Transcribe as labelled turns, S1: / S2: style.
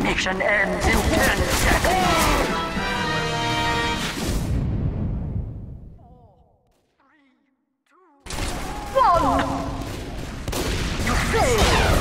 S1: Mission ends in 10 seconds. Four, three, two, one go!